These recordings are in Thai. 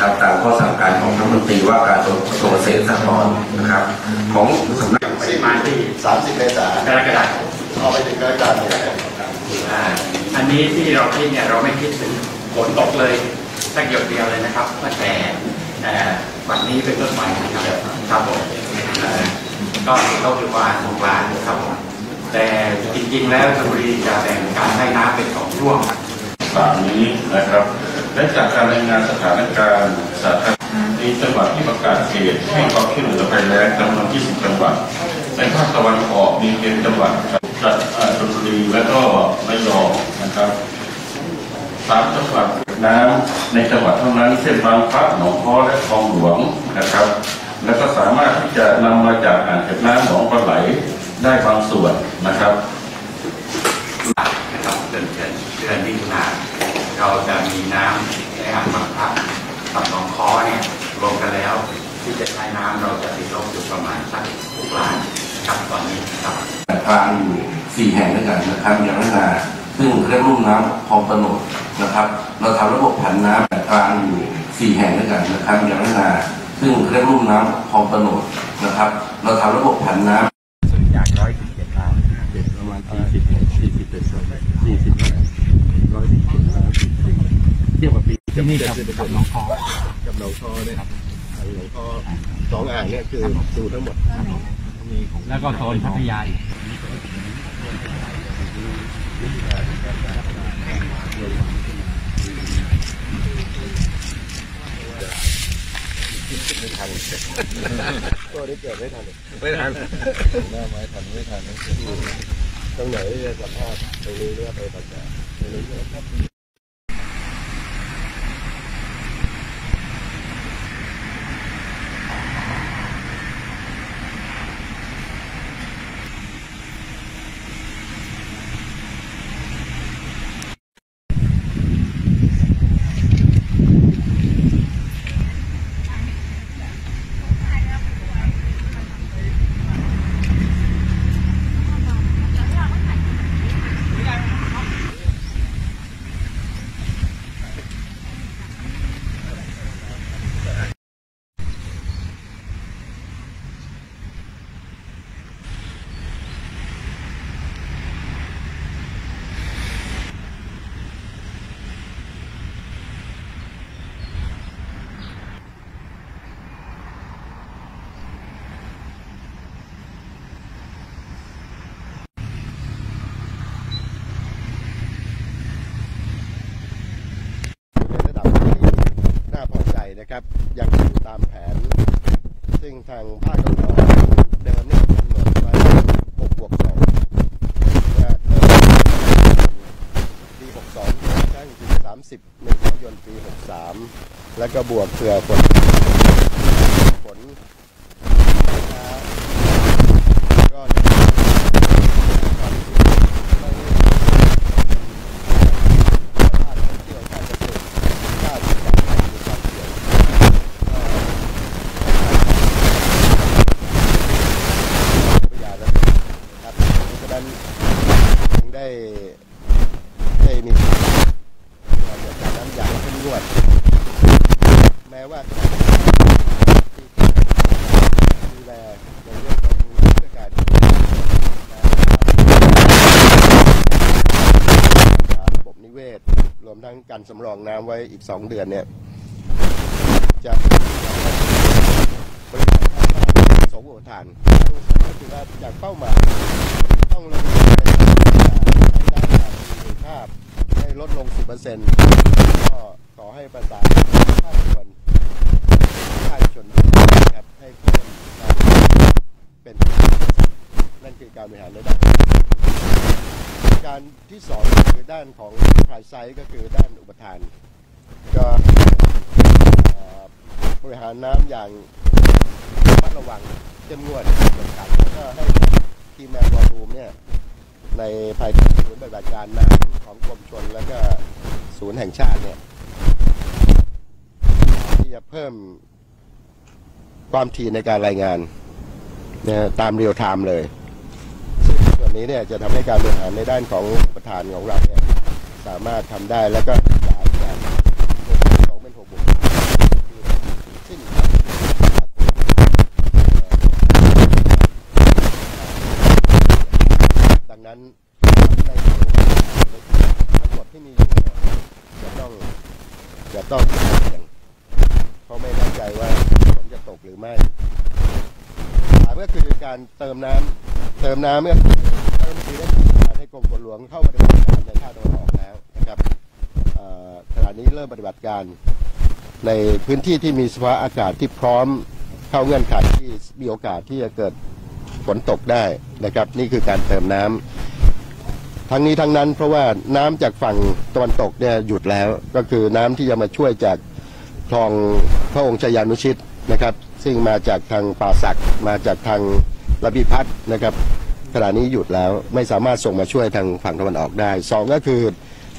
นะครับตามข้อสั่งการของรัฐมนตรีว่าการกระทรวงเกษตรสหกรณ์นะครับ ของสำนักที่มาที่สามสิบเมษายนกรกฎาคมเอาไปถึงกรกฎาคมอ่าอันนี้ที่เราคิดเนี่ยเราไม่คิดถึงฝนตกเลยสักหยดเดียวเลยนะครับตั้งแต่เอ่วันนี้เป็นต้นไปนะครับครับผมก็ต้องคือว่าสงกรานต์ครับผมแต่จริงๆแล้วชลบุรีจะแบ่งการให้น้ำเป็นสองช่วง ตามนี้นะครับ และจากการรายงานสถานการณ์สาธารณในจังหวัดที่ประกาศเขตให้ความช่วยเหลือภัยแล้งจำนวน 20 จังหวัด ในภาคตะวันออกมีเพียงจังหวัดจัดอ่าชลบุรีและก็ระยองนะครับสามจังหวัดน้ำในจังหวัดเท่านั้นเช่นบางพระหนองค้อและคลองหลวงนะครับ แล้วก็สามารถที่จะนำมาจากอ่างเก็บน้ำหนองปลาไหลได้บางส่วนนะครับเดือนเดือนเดือนมิถุนาเราจะมีน้ำในอ่างบางพระกับหนองค้อเนี่ยรวมกันแล้ว ที่จะใช้น้ำเราจะติดลบอยู่ประมาณสักหกล้านครับตอนนี้ครับกลางอยู่สี่แห่งด้วยกันนะครับอย่างนานาซึ่งเรียกลุ่มน้ำคลองตะโนดนะครับ เราทำระบบผันน้ำกลางอยู่สี่แห่งด้วยกันนะครับอย่างนานาซึ่งเรียกลุ่มน้ำคลองตะโนดนะครับ เราทำระบบผันน้ำจากร้อยสิบเจ็ดล้านประมาณสี่สิบสี่สิบเปอร์เซ็นต์สี่สิบร้อยสี่สิบเทียบกับปีที่นี่ครับกับหนองค้อกับหนองคอเนี่ยครับ หนองคอสองอ่างเนี่ยคือดูทั้งหมดมีของแล้วก็โซนพัทยาอีกตัวนี้เกิดไม่ทันไม่ทันหน้าไม้ทันไม่ทันตรงไหนจะสัมภาษณ์ตรงนี้เรียกไปประกาศตรงนี้ครับ ในระดับที่น่าพอใจ นะครับยังอยู่ตามแผน ซึ่งทางภาคตะวันออกเดิมเนี่ยกำหนดไว้6บวก2นะเริ่มปี 62ตั้งถึง30เมษายนปี 63 แล้วก็บวกเผื่อฝนฝนนะก็จะมีความที่ไม่ ภาคท่องเที่ยวการเกษตรก้าวสู่การแข่งขันการเที่ยวก็พยาแล้วนะครับเพราะฉะนั้นถึงได้ได้มีการจัดการน้ำอย่างเข้มง วด แม้ว่าดูแลในเรื่องของเรื่องการระบบนิเวศ รวมทั้งการสำรองน้ำไว้อีก 2 เดือนเนี่ย จะบริหารท่าท่าสงอุปทานก็คือว่าจากเป้าหมายต้องลงในการให้ได้การประสิทธิภาพให้ลดลง 10%ก็ อให้ประสานภาคส่วนภาคชนครับให้เพิ่มการเป็นนั่นคือการบริหารระดับการที่สองคือด้านของพายไซต์ก็คือด้านอุปทาน ก็บริหารน้ำอย่างระมัดระวังเข้มงวดกวดขันแล้วก็ให้ทีมแมนวอลรูมเนี่ยในภายใต้ศูนย์ปฏิบัติการน้ำของกรมชน แล้วก็ศูนย์แห่งชาติเนี่ย จะเพิ่มความถี่ในการรายงานนะตามเรียลไทม์เลย ซึ่งส่วนนี้เนี่ยจะทำให้การบริหารในด้านของประธานของเราเนี่ยสามารถทำได้แล้วก็สามจากสองเป็นหกบุกซึ่งดังนั้นในทั้งหมดที่มีจะต้องจะต้อง การเติมน้ำเติมน้ำก็คือเติมทีได้การให้กรมฝนหลวงเข้าปฏิบัติการในภาคตะวันออกแล้วนะครับเอ่อขณะนี้เริ่มปฏิบัติการในพื้นที่ที่มีสภาพอากาศที่พร้อมเข้าเงื่อนไขที่มีโอกาสที่จะเกิดฝนตกได้นะครับ นี่คือการเติมน้ำทั้งนี้ทั้งนั้น เพราะว่าน้ำจากฝั่งตะวันตกเนี่ยหยุดแล้วก็คือน้ำที่จะมาช่วยจากคลองพระองค์ชายานุชิตนะครับ ซึ่งมาจากทางป่าสักมาจากทางระบีพัฒน์นะครับขณะนี้หยุดแล้วไม่สามารถส่งมาช่วยทางฝั่งตะวันออกได้สองก็คือ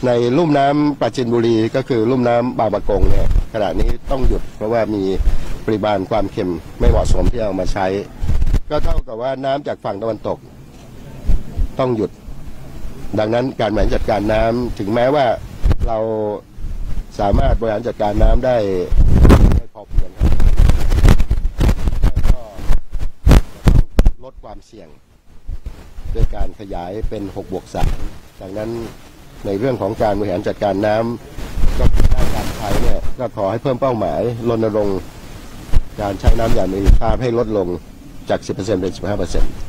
ในลุ่มน้ำปราจินบุรีก็คือลุ่มน้ำบางปะกงเนี่ยขณะนี้ต้องหยุดเพราะว่ามีปริมาณความเค็มไม่เหมาะสมที่เอามาใช้ ก็เท่ากับว่าน้ำจากฝั่งตะวันตก ต้องหยุด ดังนั้นการบริหารจัดการน้ำถึงแม้ว่าเราสามารถบริหารจัดการน้ำได้ได้พอเพียงครับแต่ก็จะต้องลดความ เสี่ยงด้วยการขยายเป็น6บวก3ดังนั้นในเรื่องของการบริหารจัดการน้ำก็ด้านการใช้เนี่ยก็ขอให้เพิ่มเป้าหมายรณรงค์การใช้น้ำอย่างมีประสิทธิภาพให้ลดลงจาก 10%เป็น 15%